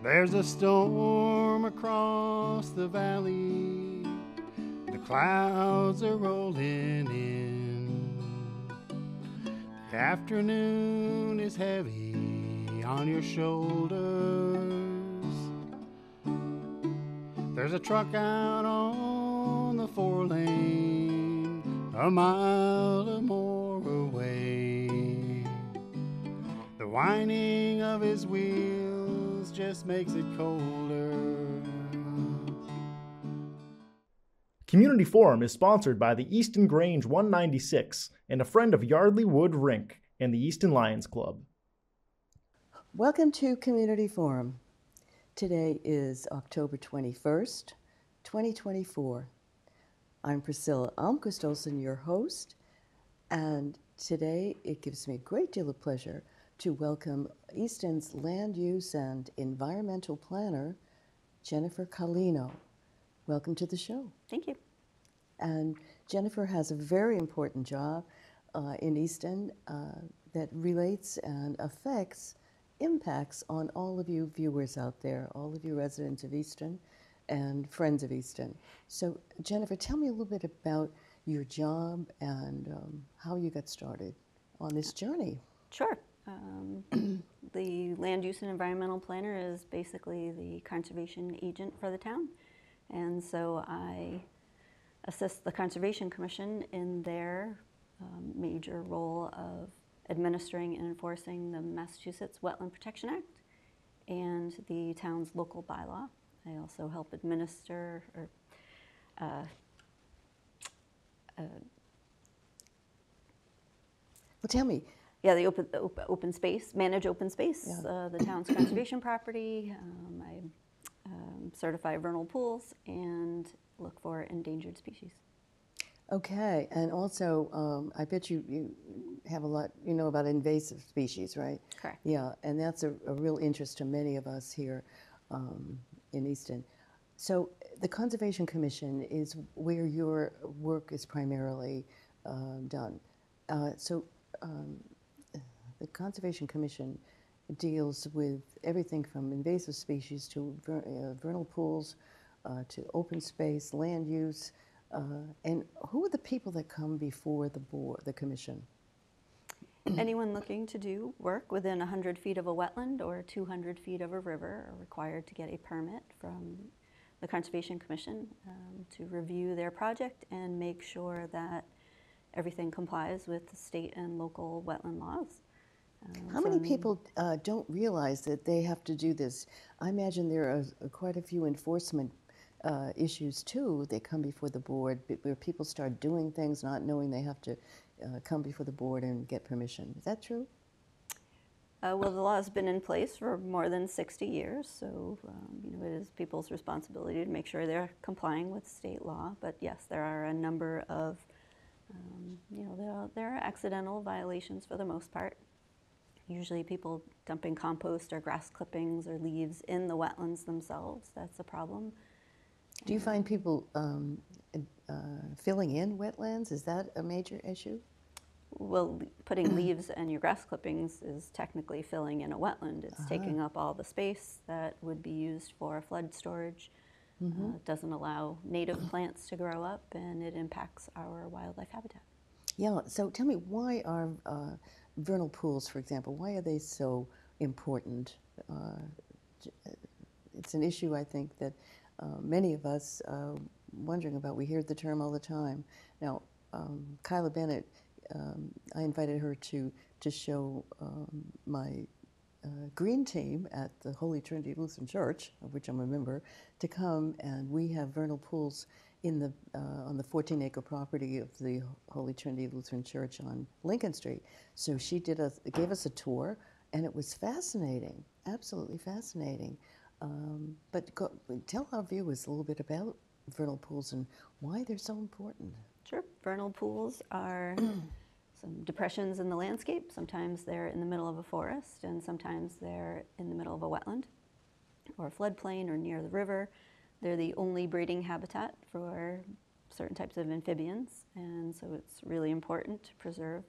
There's a storm across the valley. The clouds are rolling in. The afternoon is heavy on your shoulders. There's a truck out on the four lane, a mile or more away. The whining of his wheels just makes it colder. Community Forum is sponsored by the Easton Grange 196 and a friend of Yardley Wood Rink and the Easton Lions Club. Welcome to Community Forum. Today is October 21st, 2024. I'm Priscilla Almquist Olsen, your host, and today it gives me a great deal of pleasure to welcome Easton's land use and environmental planner, Jennifer Carlino. Welcome to the show. Thank you. And Jennifer has a very important job uh, in Easton uh, that relates and affects impacts on all of you viewers out there, all of you residents of Easton and friends of Easton. So, Jennifer, tell me a little bit about your job and um, how you got started on this journey. Sure. Um, the land use and environmental planner is basically the conservation agent for the town. And so I assist the Conservation Commission in their um, major role of administering and enforcing the Massachusetts Wetland Protection Act and the town's local bylaw. I also help administer or uh, uh, Well, tell me, yeah, the open, the op- open space, manage open space, Yeah. uh, the town's conservation property. Um, I um, certify vernal pools and look for endangered species. okay, and also, um, I bet you, you have a lot, you know about invasive species, right? Correct. Yeah, and that's a, a real interest to many of us here um, in Easton. So the Conservation Commission is where your work is primarily um, done. Uh, so um, the Conservation Commission deals with everything from invasive species to ver- uh, vernal pools uh, to open space, land use. Uh, and who are the people that come before the board, the commission? Anyone looking to do work within 100 feet of a wetland or 200 feet of a river are required to get a permit from the Conservation Commission um, to review their project and make sure that everything complies with the state and local wetland laws. Um, How so many people uh, don't realize that they have to do this? I imagine there are uh, quite a few enforcement uh, issues too They come before the board where people start doing things not knowing they have to uh, come before the board and get permission. Is that true? Uh, well, the law has been in place for more than 60 years, so um, you know it is people's responsibility to make sure they're complying with state law. But yes, there are a number of, um, you know, there are, there are accidental violations for the most part. Usually, people dumping compost or grass clippings or leaves in the wetlands themselves. That's a problem. Do you find people um, uh, filling in wetlands? Is that a major issue? Well, putting leaves and your grass clippings is technically filling in a wetland. It's taking up all the space that would be used for flood storage. Uh, it doesn't allow native plants to grow up, and it impacts our wildlife habitat. Yeah, so tell me, why are uh, vernal pools, for example, why are they so important? Uh, it's an issue I think that uh, many of us uh, wondering about. We hear the term all the time. Now, um, Kyla Bennett, um, I invited her to to show um, my uh, green team at the Holy Trinity Lutheran Church, of which I'm a member, to come and we have vernal pools in the uh, on the 14 acre property of the Holy Trinity Lutheran Church on Lincoln Street. So she did a gave us a tour, and it was fascinating, absolutely fascinating. Um, but go, tell our viewers a little bit about vernal pools and why they're so important. Sure. Vernal pools are some depressions in the landscape. Sometimes they're in the middle of a forest, and sometimes they're in the middle of a wetland or a floodplain or near the river. They're the only breeding habitat for certain types of amphibians, and so it's really important to preserve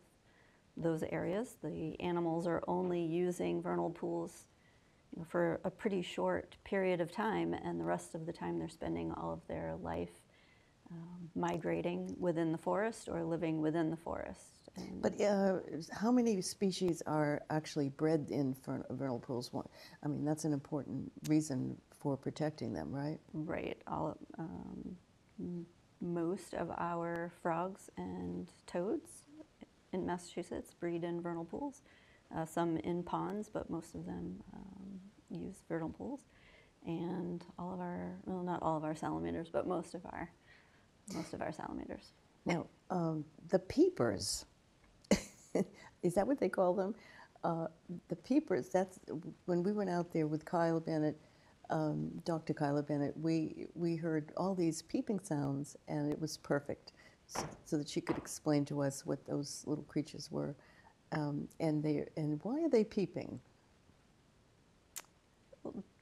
those areas. The animals are only using vernal pools you know, for a pretty short period of time, and the rest of the time they're spending all of their life um, migrating within the forest or living within the forest. And But uh, how many species are actually bred in vernal pools? I mean, that's an important reason for protecting them, right? Right. All um, most of our frogs and toads in Massachusetts breed in vernal pools. Uh, some in ponds, but most of them um, use vernal pools. And all of our well, not all of our salamanders, but most of our most of our salamanders. Now, um, the peepers, is that what they call them? Uh, the peepers, that's when we went out there with Kyla Bennett, um, Dr. Kyla Bennett, we, we heard all these peeping sounds and it was perfect so, so that she could explain to us what those little creatures were. Um, and, they, and why are they peeping?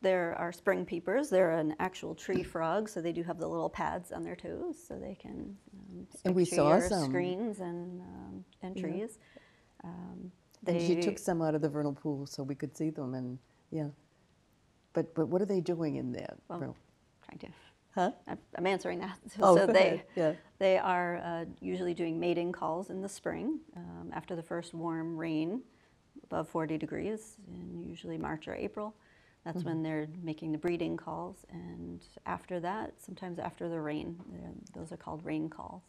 There are spring peepers. They're an actual tree frog, so they do have the little pads on their toes, so they can um, And we saw some. screens and um, and Yeah. trees. Um, And she took some out of the vernal pool so we could see them and, yeah. But, but what are they doing in there? Well, trying to. Huh? I'm- answering that. So, Oh, so they yeah. they are uh, usually doing mating calls in the spring um, after the first warm rain above 40 degrees in usually March or April. That's Mm-hmm. when they're making the breeding calls, and after that, sometimes after the rain, those are called rain calls.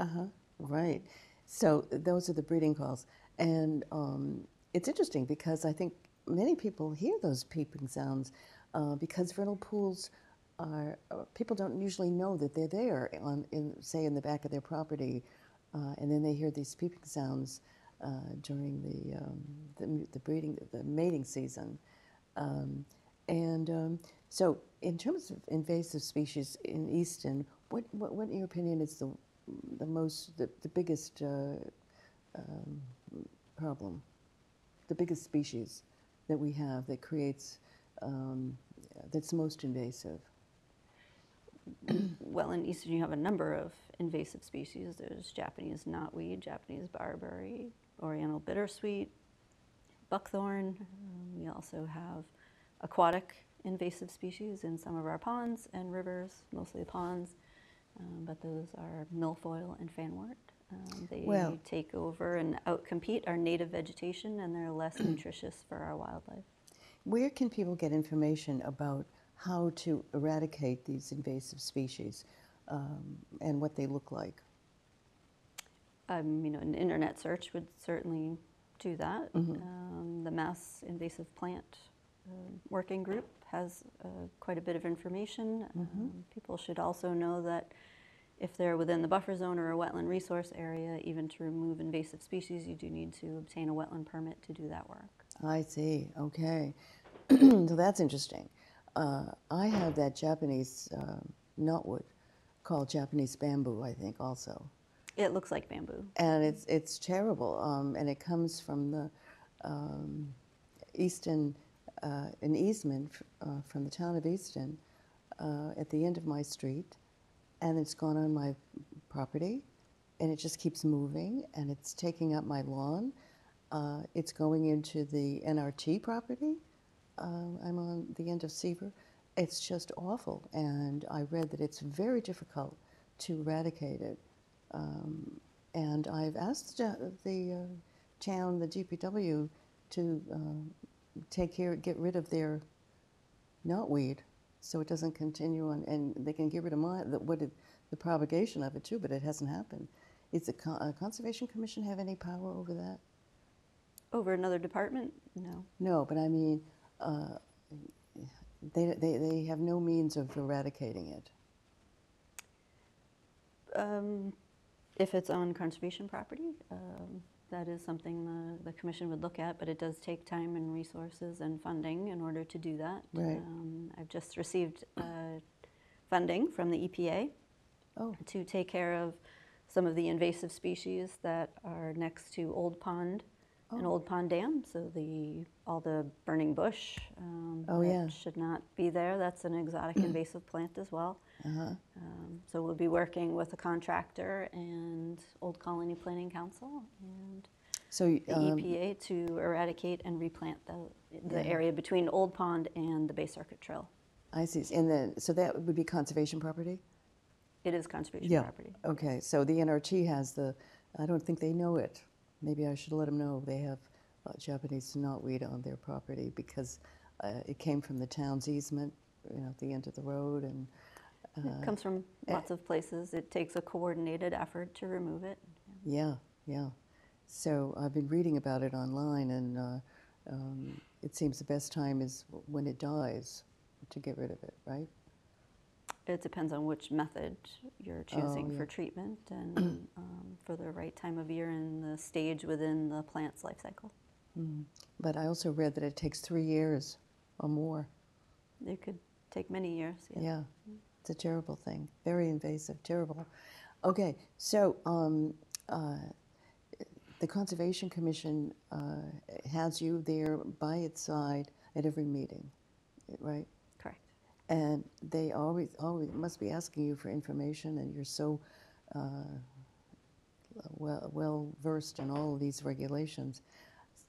Uh-huh, right. So those are the breeding calls. And um, it's interesting because I think many people hear those peeping sounds uh, because vernal pools are, uh, people don't usually know that they're there, on, in, say, in the back of their property. Uh, and then they hear these peeping sounds uh, during the, um, the, the breeding, the mating season. Um, and um, so, in terms of invasive species in Easton, what, what, what in your opinion, is the, the most, the, the biggest uh, um, problem, the biggest species that we have that creates, um, that's most invasive? Well, in Easton, you have a number of invasive species. There's Japanese knotweed, Japanese barberry, Oriental bittersweet, buckthorn. Um, we also have aquatic invasive species in some of our ponds and rivers, mostly ponds, um, but those are milfoil and fanwort. Um, they Well- take over and outcompete our native vegetation, and they're less nutritious for our wildlife. Where can people get information about how to eradicate these invasive species um, and what they look like? um, you know, an internet search would certainly do that. Um, the Mass Invasive Plant uh, Working Group has uh, quite a bit of information. Um, people should also know that if they're within the buffer zone or a wetland resource area, even to remove invasive species, you do need to obtain a wetland permit to do that work. I see. Okay. so that's interesting. Uh, I have that Japanese uh, knotweed called Japanese bamboo, I think, also. It looks like bamboo. And it's, it's terrible. Um, and it comes from the um, Easton, uh, an easement uh, from the town of Easton uh, at the end of my street. And it's gone on my property. And it just keeps moving. And it's taking up my lawn. Uh, it's going into the NRT property. Um, I'm on the end of Seaver. It's just awful. And I read that it's very difficult to eradicate it. Um, and I've asked the, the uh, town, the DPW, to uh, take care, get rid of their knotweed so it doesn't continue on, and they can get rid of my, the, what it, the propagation of it too, but it hasn't happened. Is the Con- uh, Conservation Commission have any power over that? Over another department? No. No, but I mean, uh, they, they, they have no means of eradicating it. Um, if it's on conservation property, um, that is something the, the commission would look at, but it does take time and resources and funding in order to do that. Right. Um, I've just received uh, funding from the EPA Oh, to take care of some of the invasive species that are next to Old Pond Oh. Old Pond Dam. So the all the burning bush um, Oh, yeah. should not be there. That's an exotic invasive plant as well. uh-huh. Um, so we'll be working with a contractor and Old Colony Planning Council and So, the um, EPA to eradicate and replant the, the Yeah. area between Old Pond and the Bay Circuit Trail. I see. And then, so that would be conservation property? It is conservation Yeah. property. Okay, so the NRT has the, I don't think they know it. Maybe I should let them know they have uh, Japanese knotweed on their property because uh, it came from the town's easement, you know, at the end of the road and, It comes from eh. lots of places. It takes a coordinated effort to remove it. yeah, yeah. So I've been reading about it online and uh, um, it seems the best time is when it dies to get rid of it, right? It depends on which method you're choosing Oh, yeah. for treatment and um, for the right time of year and the stage within the plant's life cycle. But I also read that it takes three years or more. It could take many years. Yeah. Yeah, it's a terrible thing. Very invasive, terrible. Okay, so um, uh, the Conservation Commission uh, has you there by its side at every meeting, right? Correct. And they always, always must be asking you for information, and you're so uh, well, well versed in all of these regulations.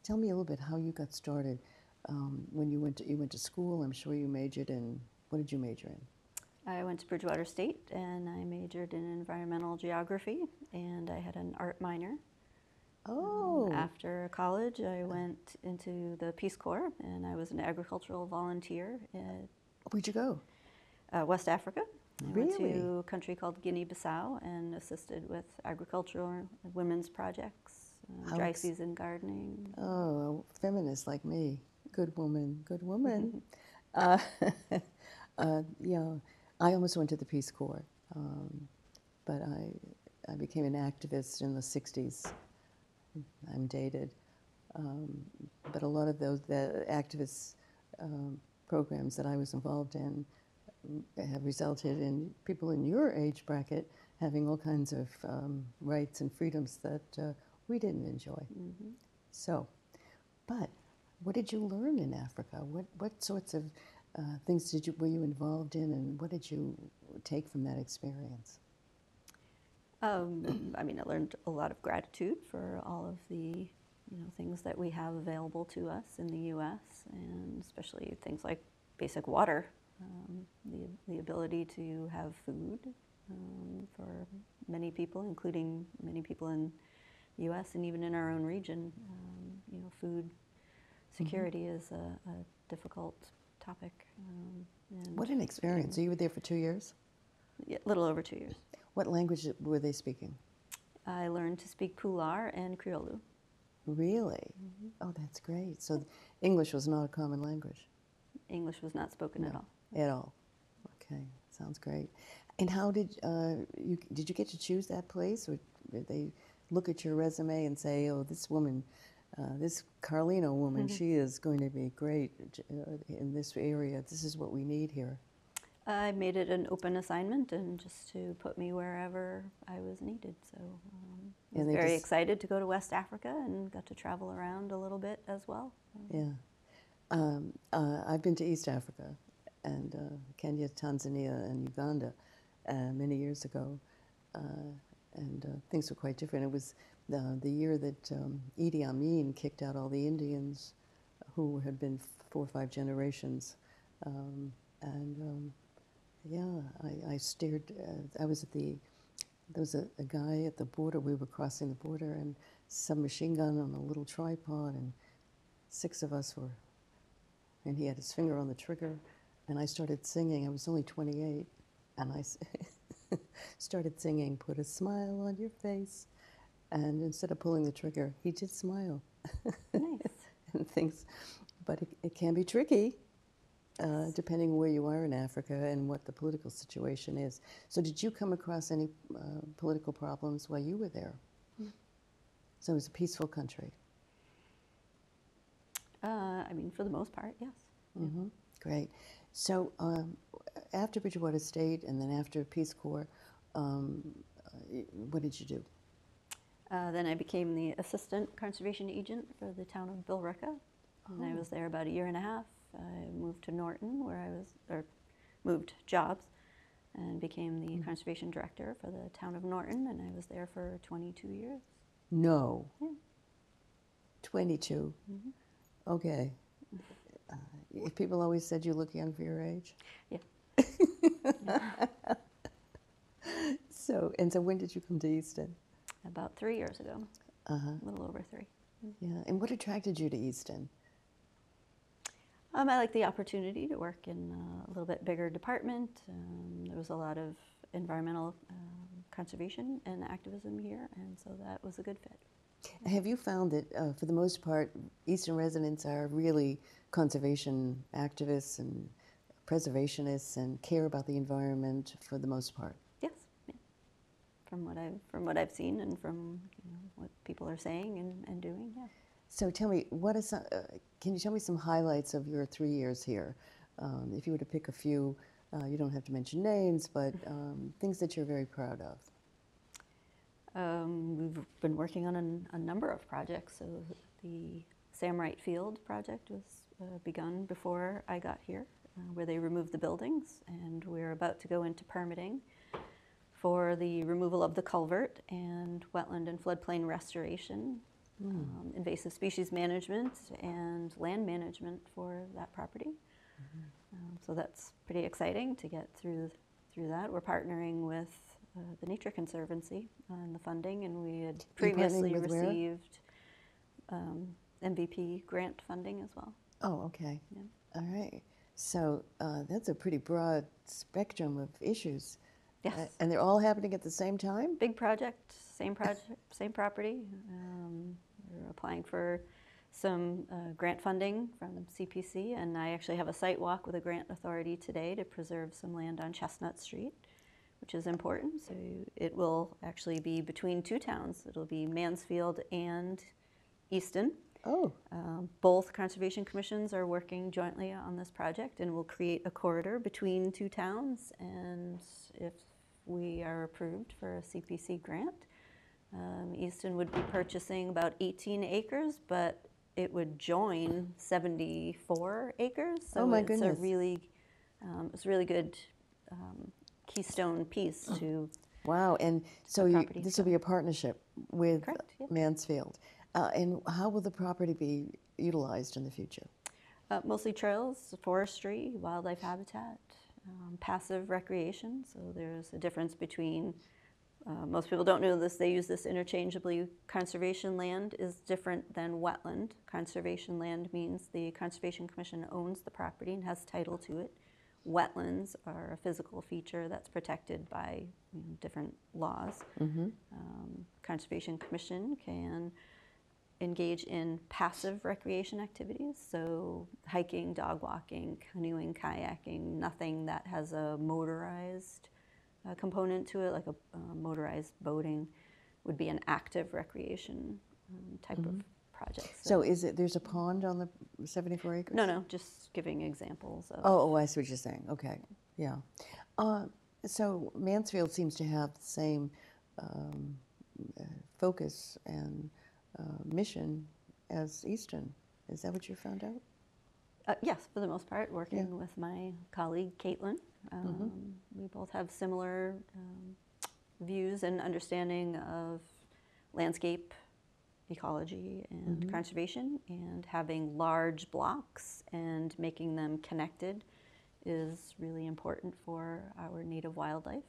Tell me a little bit how you got started um, when you went to you went to school. I'm sure you majored in what did you major in? I went to Bridgewater State and I majored in environmental geography and I had an art minor. Oh, After college, I went into the Peace Corps and I was an agricultural volunteer at where'd you go? Uh, West Africa. I went to a country called Guinea-Bissau and assisted with agricultural women's projects, uh, dry season gardening. Oh, a feminist like me. Good woman, good woman. uh, uh, yeah, I almost went to the Peace Corps, um, but I, I became an activist in the 60s. I'm dated. Um, but a lot of those the activist um, programs that I was involved in have resulted in people in your age bracket having all kinds of um, rights and freedoms that uh, we didn't enjoy. So, but what did you learn in Africa? What what sorts of uh, things did you were you involved in, and what did you take from that experience? Um, I mean, I learned a lot of gratitude for all of the, you know, things that we have available to us in the U.S. and especially things like basic water, um, the the ability to have food um, for many people, including many people in the U.S. and even in our own region. Um, you know, food security is a, a difficult topic. Um, and What an experience! So you were there for two years. a little over two years. What language were they speaking? I learned to speak Pular and Criollo. Really? Oh, that's great. So English was not a common language English was not spoken at all. At all. Okay, sounds great. And how did uh, you did you get to choose that place, or did they look at your resume and say, "Oh, this woman, uh, this Carlino woman, she is going to be great uh, in this area. This is what we need here." I made it an open assignment and just to put me wherever I was needed. So um, I was very just- excited to go to West Africa and got to travel around a little bit as well. Yeah. Um, uh, I've been to East Africa and uh, Kenya, Tanzania, and Uganda uh, many years ago, uh, and uh, things were quite different. It was the, the year that um, Idi Amin kicked out all the Indians who had been four or five generations. Um, and um, yeah, I, I stared, uh, I was at the, there was a, a guy at the border, we were crossing the border, and some machine gun on a little tripod, and six of us were, and he had his finger on the trigger, and I started singing. I was only 28, and I started singing, Put a smile on your face. And instead of pulling the trigger, he did smile Nice. and things. But it, it can be tricky, uh, depending where you are in Africa and what the political situation is. So, did you come across any uh, political problems while you were there? So, it was a peaceful country. Uh, I mean, for the most part, yes. Mm-hmm. Great. So um, after Bridgewater State and then after Peace Corps, um, uh, what did you do? Uh, then I became the assistant conservation agent for the town of Billerica, and I was there about a year and a half. I moved to Norton, where I was, or moved jobs, and became the conservation director for the town of Norton, and I was there for 22 years. No. Yeah. 22. Okay. If people always said you look young for your age. Yeah. So, and so when did you come to Easton? About three years ago, Uh-huh. a little over three. Yeah. And what attracted you to Easton? Um, I like the opportunity to work in uh, a little bit bigger department. Um, there was a lot of environmental um, conservation and activism here, and so that was a good fit. Have you found that, uh, for the most part, Easton residents are really conservation activists and preservationists and care about the environment for the most part? Yes, yeah. from what I've from what I've seen and from you know, what people are saying and, and doing. Yeah. So tell me, what is? Uh, can you tell me some highlights of your three years here? Um, if you were to pick a few, uh, you don't have to mention names, but um, things that you're very proud of. Um, we've been working on an, a number of projects. So the Sam Wright Field project was uh, begun before I got here, uh, where they removed the buildings, and we're about to go into permitting for the removal of the culvert and wetland and floodplain restoration, um, invasive species management, and land management for that property. Um, so that's pretty exciting to get through through that. We're partnering with uh, the Nature Conservancy on the funding, and we had previously received um, MVP grant funding as well. Oh, okay. Yeah. All right. So uh, that's a pretty broad spectrum of issues. Yes. Uh, and they're all happening at the same time? Big project, same project, same property. Um, we're applying for some uh, grant funding from the CPC, and I actually have a site walk with a grant authority today to preserve some land on Chestnut Street, which is important. So it will actually be between two towns. It'll be Mansfield and Easton. Oh, Um, both conservation commissions are working jointly on this project and will create a corridor between two towns. And if we are approved for a CPC grant, um, Easton would be purchasing about 18 acres, but it would join 74 acres. So Oh, my it's goodness. a really, um, it's a really good um, keystone piece to wow. And so you, this will be a partnership with Correct, yeah. Mansfield. Uh, and how will the property be utilized in the future? Uh, mostly trails, forestry, wildlife habitat, um, passive recreation. So there's a difference between, uh, most people don't know this, they use this interchangeably. Conservation land is different than wetland. Conservation land means the Conservation Commission owns the property and has title to it. Wetlands are a physical feature that's protected by you know, different laws. Um, Conservation Commission can engage in passive recreation activities, so hiking, dog walking, canoeing, kayaking, nothing that has a motorized uh, component to it, like a uh, motorized boating, would be an active recreation um, type of project. So is it, there's a pond on the 74 acres? no, no, just giving examples of. Oh, oh, I see what you're saying. Okay, yeah. Uh, so Mansfield seems to have the same um, uh, focus and uh, mission as Easton. Is that what you found out? Uh, yes, for the most part, working with my colleague Caitlin. Um, We both have similar um, views and understanding of landscape ecology and conservation, and having large blocks and making them connected is really important for our native wildlife.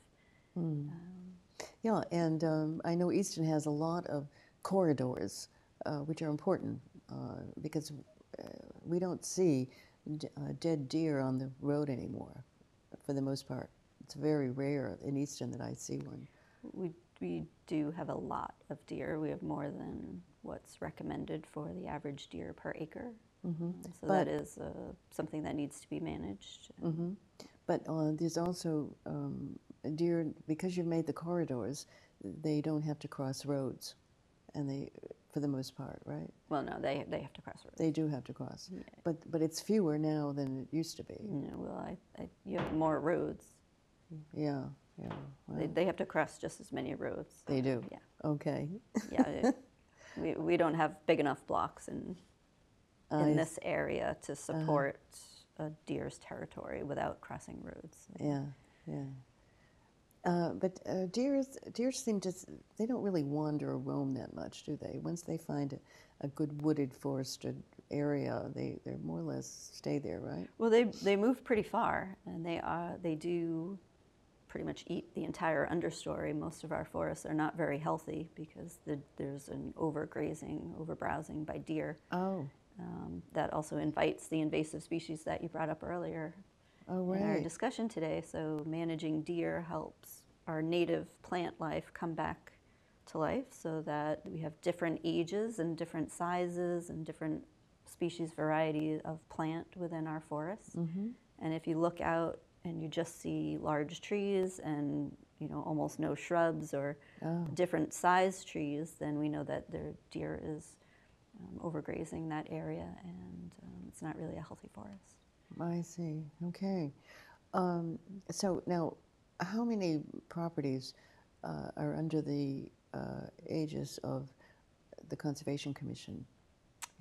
Yeah, and um, I know Easton has a lot of corridors, uh, which are important uh, because uh, we don't see d- uh, dead deer on the road anymore, for the most part. It's very rare in Easton that I see one. We, we do have a lot of deer. We have more than what's recommended for the average deer per acre. Um, So But- that is uh, something that needs to be managed. But uh, there's also um, deer, because you've made the corridors, they don't have to cross roads, and they, for the most part, right? Well, no, they, they have to cross roads. They do have to cross, but but it's fewer now than it used to be. Know, well, I, I, you have more roads. Yeah, yeah, They, they have to cross just as many roads. they do. Yeah. Okay. Yeah, it- we, we don't have big enough blocks in, I in this area to support a deer's territory without crossing roads. Yeah, yeah. Uh, but uh, deers, deer seem to, they don't really wander or roam that much, do they? Once they find a, a good wooded forested area, they, they more or less stay there, right? Well, they, they move pretty far, and they, are, they do pretty much eat the entire understory. Most of our forests are not very healthy because the, there's an overgrazing, overbrowsing by deer. Oh, Um, that also invites the invasive species that you brought up earlier oh, in our discussion today. So managing deer helps our native plant life come back to life so that we have different ages and different sizes and different species variety of plant within our forests. Mm-hmm. And if you look out and you just see large trees and you know almost no shrubs or Oh. different size trees, then we know that the deer is um, overgrazing that area and um, it's not really a healthy forest. I see. Okay. Um, so now, how many properties uh, are under the uh, aegis of the Conservation Commission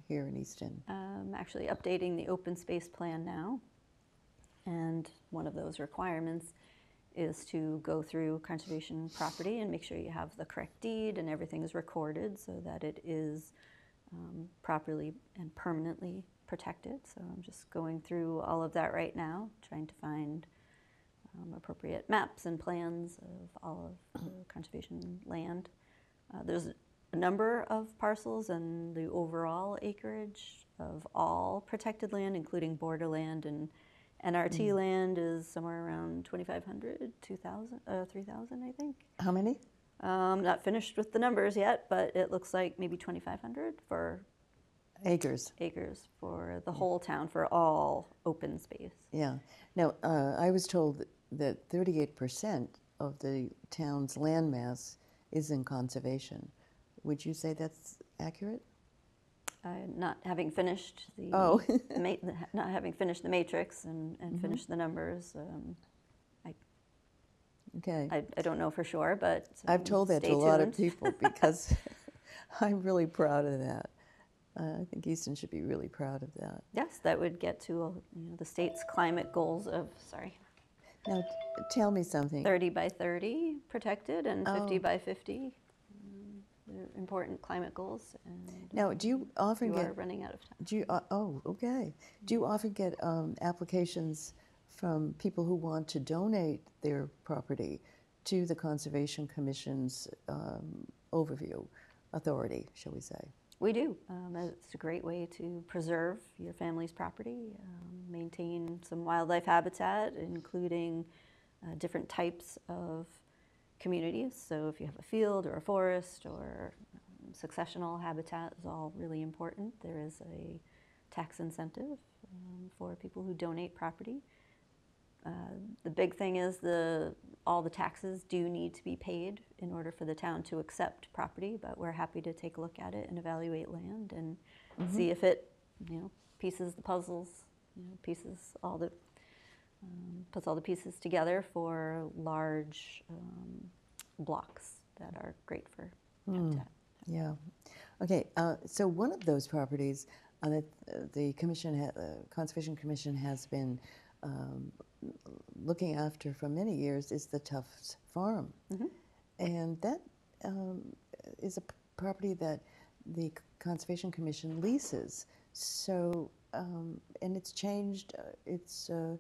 here in Easton? I'm actually updating the open space plan now. And one of those requirements is to go through conservation property and make sure you have the correct deed and everything is recorded so that it is um, properly and permanently protected. So I'm just going through all of that right now, trying to find um, appropriate maps and plans of all of the conservation land. Uh, there's a number of parcels and the overall acreage of all protected land, including borderland and NRT land, is somewhere around 2,500, 2,000, uh, 3,000, I think. How many? Um, not finished with the numbers yet, but it looks like maybe 2,500 for Acres. acres for the whole town for all open space. Yeah. Now, uh, I was told that 38% of the town's landmass is in conservation. Would you say that's accurate? Uh, not having finished the, Oh. the ma- not having finished the matrix and, and finished the numbers, um, Okay. I, I don't know for sure, but I've um, told that to stay a lot of people because I'm really proud of that. Uh, I think Easton should be really proud of that. Yes, that would get to you know, the state's climate goals of sorry, Now, t- tell me something. 30 by 30 protected and 50 Oh. by 50. Important climate goals, and Now, do you often you get are running out of time. Do you, uh, oh, okay. Do you often get um, applications from people who want to donate their property to the Conservation Commission's um, overview authority, shall we say? We do. Um, it's a great way to preserve your family's property, um, maintain some wildlife habitat, including uh, different types of communities. So, if you have a field or a forest or um, successional habitat, is all really important. There is a tax incentive um, for people who donate property. Uh, the big thing is the all the taxes do need to be paid in order for the town to accept property, but we're happy to take a look at it and evaluate land and see if it, you know, pieces the puzzles, you know, pieces all the um, puts all the pieces together for large um, blocks that are great for habitat. Yeah. Okay. Uh, so one of those properties uh, that uh, the commission, ha- uh, Conservation Commission, has been um, looking after for many years is the Tufts Farm, and that um, is a p- property that the Conservation Commission leases. So, um, and it's changed uh, its uh,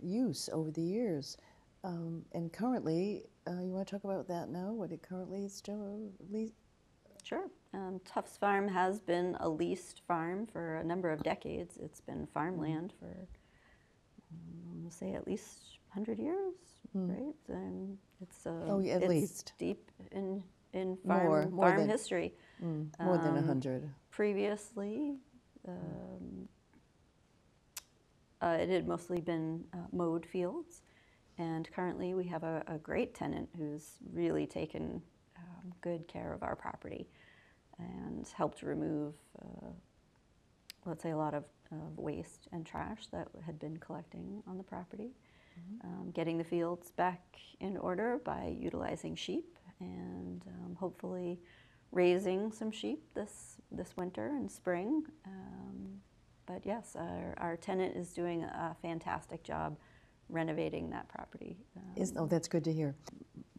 use over the years. Um, and currently, uh, you want to talk about that now? What it currently is still leased? Sure. Um, Tufts Farm has been a leased farm for a number of decades. It's been farmland for, um, say, at least 100 years, right? And it's, uh, Hmm. Oh, yeah, at it's least. deep in, in farm, More- more farm than- history. More than a Um, hundred. Previously, um, uh, it had mostly been uh, mowed fields, and currently we have a, a great tenant who's really taken um, good care of our property and helped remove, uh, let's say, a lot of, of waste and trash that had been collecting on the property. Um, getting the fields back in order by utilizing sheep and um, hopefully raising some sheep this, this winter and spring. But yes, our, our tenant is doing a fantastic job renovating that property. Um, Is, oh, that's good to hear.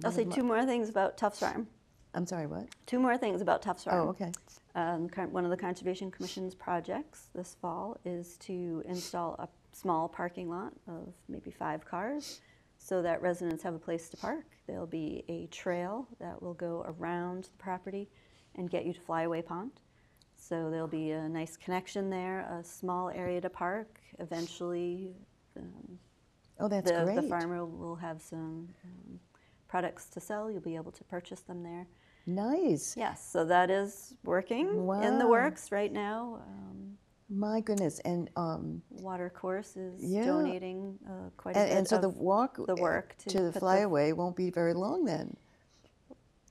I'll say two more things about Tufts Farm. I'm sorry, what? Two more things about Tufts Farm. Oh, okay. Um, one of the Conservation Commission's projects this fall is to install a small parking lot of maybe five cars so that residents have a place to park. There'll be a trail that will go around the property and get you to Flyaway Pond. So there'll be a nice connection there, a small area to park. Eventually, um, Oh, that's the, great. the farmer will have some um, products to sell. You'll be able to purchase them there. Nice. Yes, so that is working in the works right now. Um, My goodness. And um, Watercourse is Yeah. donating uh, quite a and, bit and so the walk the work to, to the put the- flyaway won't be very long then.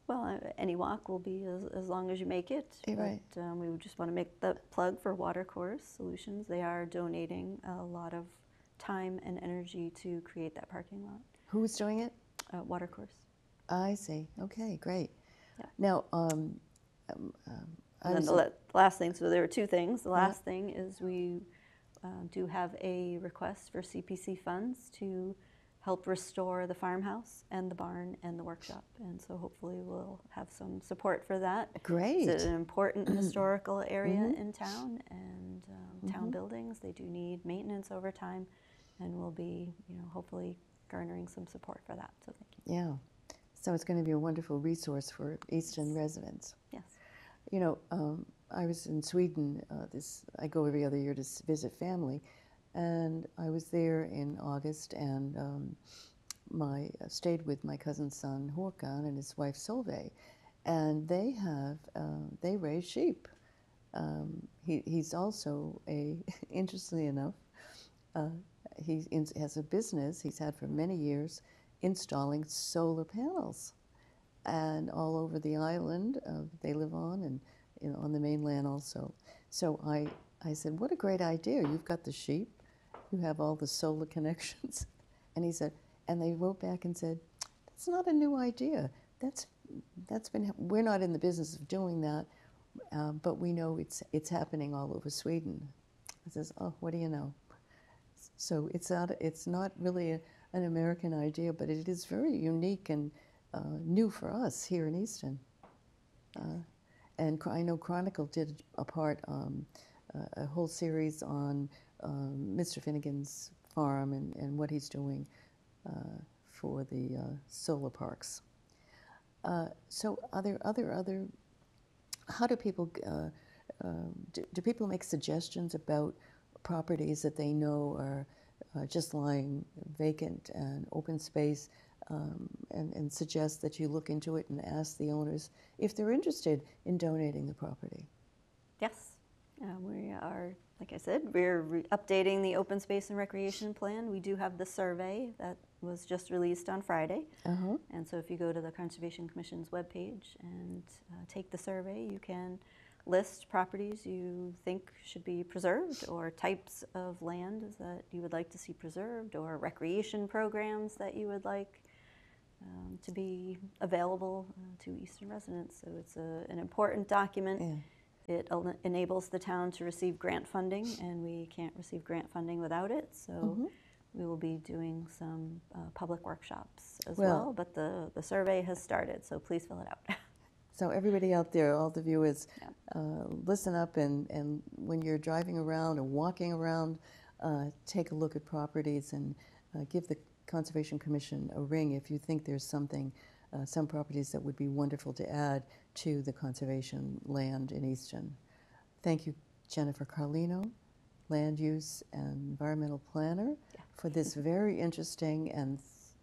Well, uh, any walk will be as, as long as you make it. Eh, but, right. um, we would just want to make the plug for Watercourse Solutions. They are donating a lot of time and energy to create that parking lot. Who's doing it? Uh, Watercourse. I see. Okay, great. Yeah. Now, um, um, um, And then the la- last thing, so there were two things. The last thing is we uh, do have a request for CPC funds to help restore the farmhouse and the barn and the workshop. And so hopefully we'll have some support for that. great. It's an important historical area in town and um, town buildings. They do need maintenance over time and we'll be, you know, hopefully garnering some support for that. So thank you. Yeah. So it's going to be a wonderful resource for Easton residents. Yes. You know, um, I was in Sweden. Uh, this I go every other year to visit family, and I was there in August, and um, my uh, stayed with my cousin's son Håkan and his wife Solveig, and they have uh, they raise sheep. Um, he, he's also a interestingly enough, uh, he in, has a business he's had for many years installing solar panels and all over the island uh, they live on and you know, on the mainland also. So I, I said, what a great idea. You've got the sheep, you have all the solar connections. And he said, and they wrote back and said, that's not a new idea. That's, that's been, we're not in the business of doing that, uh, but we know it's, it's happening all over Sweden. I says, oh, what do you know? So it's not, it's not really a, an American idea, but it is very unique and uh, new for us here in Easton. Uh, and I know Chronicle did a part, um, a a whole series on um, Mr. Finnegan's farm and, and what he's doing uh, for the uh, solar parks. Uh, so, are there other other? How do people uh, um, do, do people make suggestions about properties that they know are uh, just lying vacant and open space, um, and, and suggest that you look into it and ask the owners if they're interested in donating the property? Yes, uh, we are, like I said, we're re- updating the open space and recreation plan. We do have the survey that was just released on Friday. Uh huh. And so if you go to the Conservation Commission's webpage and uh, take the survey, you can list properties you think should be preserved or types of land that you would like to see preserved or recreation programs that you would like um, to be available uh, to Easton residents. So it's a, an important document. Yeah. It enables the town to receive grant funding, and we can't receive grant funding without it. So Mm-hmm. we will be doing some uh, public workshops as Well- well. But the, the survey has started, so please fill it out. So everybody out there, all the viewers, Yeah. uh, listen up and, and when you're driving around or walking around, uh, take a look at properties and uh, give the Conservation Commission a ring if you think there's something, uh, some properties that would be wonderful to add to the conservation land in Easton. Thank you, Jennifer Carlino, land use and environmental planner, for this very interesting and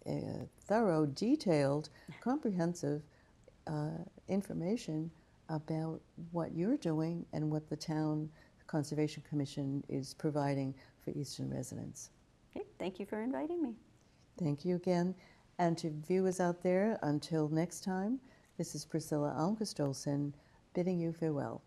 uh, thorough, detailed, comprehensive uh, information about what you're doing and what the town conservation commission is providing for easton residents okay, thank you for inviting me. thank you again and to viewers out there until next time this is priscilla almquist olsen bidding you farewell